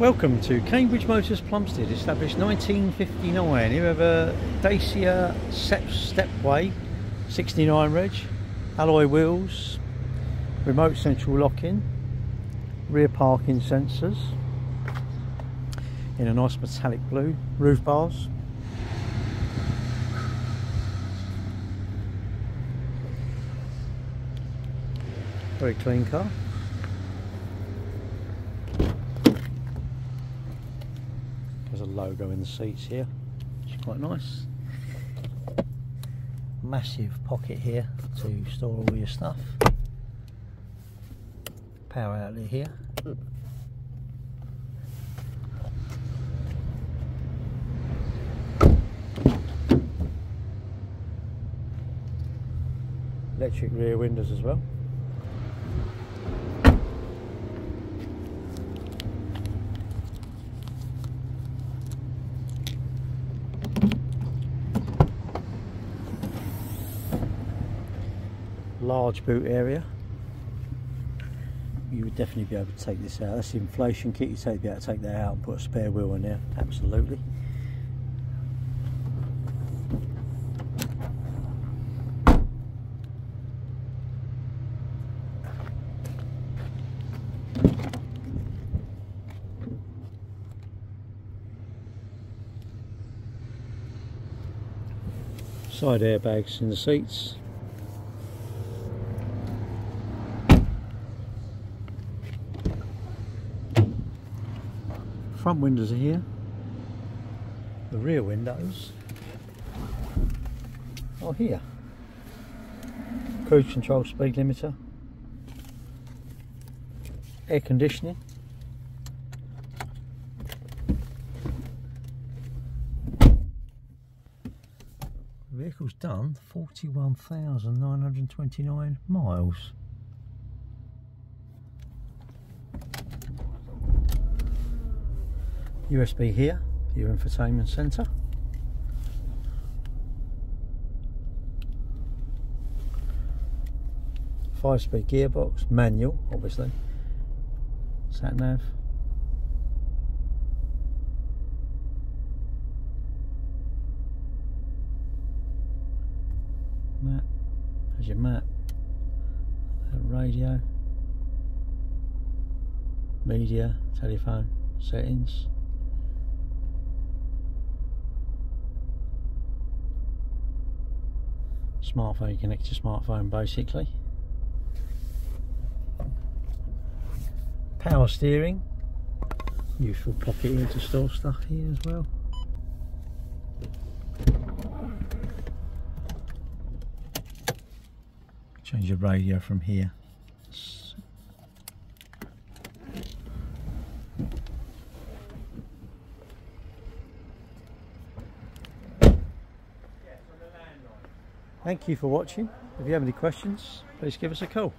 Welcome to Cambridge Motors Plumstead, established 1959. Here we have a Dacia Stepway 69 reg, alloy wheels, remote central locking, rear parking sensors in a nice metallic blue, roof bars. Very clean car. There's a logo in the seats here, which is quite nice. Massive pocket here to store all your stuff. Power outlet here. Electric rear windows as well. Large boot area. You would definitely be able to take this out. That's the inflation kit. You take be able to take that out and put a spare wheel in there. Absolutely. Side airbags in the seats front windows are here. The rear windows. Are here. Cruise control speed limiter. Air conditioning. Vehicle's done 41,929 miles USB here, your infotainment centre. Five speed gearbox, manual obviously. Sat nav. Map. There's your map. Radio. Media, telephone, settings. Smartphone you connect your smartphone basically. Power steering. Useful pocket here to store stuff here as well. Change your radio from here Thank you for watching. If you have any questions, please give us a call.